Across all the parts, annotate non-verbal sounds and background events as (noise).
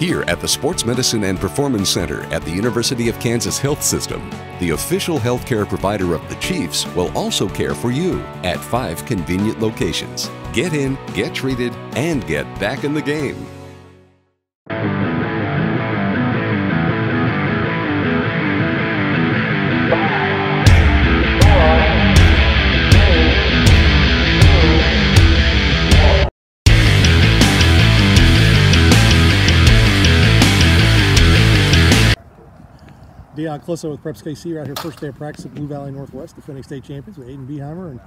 Here at the Sports Medicine and Performance Center at the University of Kansas Health System, the official healthcare provider of the Chiefs will also care for you at five convenient locations. Get in, get treated, and get back in the game. Dion Clisso with Preps KC right here, first day of practice at Blue Valley Northwest, defending state champions with Aiden Beheimer. And,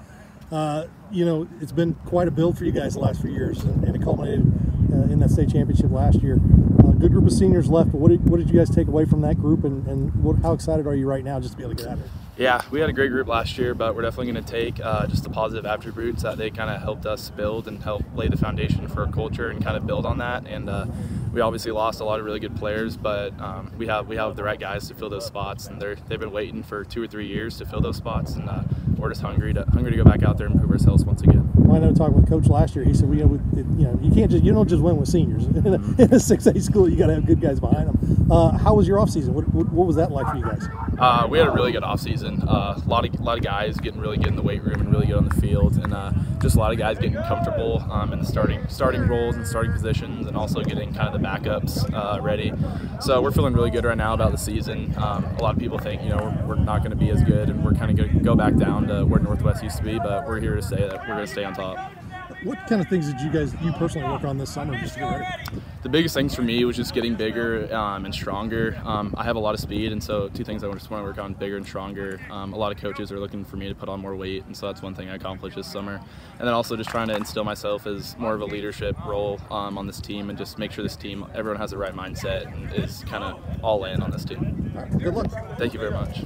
uh, you know, it's been quite a build for you guys the last few years, and, and it culminated uh, in that state championship last year. Uh, good group of seniors left, but what did, what did you guys take away from that group, and, and what, how excited are you right now just to be able to get out there? Yeah, we had a great group last year, but we're definitely going to take uh, just the positive attributes that they kind of helped us build and help lay the foundation for a culture and kind of build on that. And uh, we obviously lost a lot of really good players, but um, we have we have the right guys to fill those spots, and they're they've been waiting for two or three years to fill those spots, and uh, we're just hungry to hungry to go back out there and prove ourselves once again. Well, I know talking with Coach last year, he said we you know, you know you can't just you don't just win with seniors (laughs) in a, in a six A school. You got to have good guys behind them. Uh, how was your off season? What, what, what was that like for you guys? Uh, we had a really good off season. Uh, a lot of a lot of guys getting really good in the weight room and really good on the field, and uh, just a lot of guys getting comfortable um, in the starting starting roles and starting positions, and also getting kind of the backups uh, ready. So we're feeling really good right now about the season. Um, a lot of people think you know we're, we're not going to be as good, and we're kind of going to go back down to where Northwest used to be, but we're here to say that we're going to stay on top. What kind of things did you guys, you personally, work on this summer just to get ready? The biggest things for me was just getting bigger um, and stronger. Um, I have a lot of speed, and so two things I just want to work on: bigger and stronger. Um, a lot of coaches are looking for me to put on more weight, and so that's one thing I accomplished this summer. And then also just trying to instill myself as more of a leadership role um, on this team, and just make sure this team, everyone has the right mindset and is kind of all in on this team. Right, good luck. Thank you very much.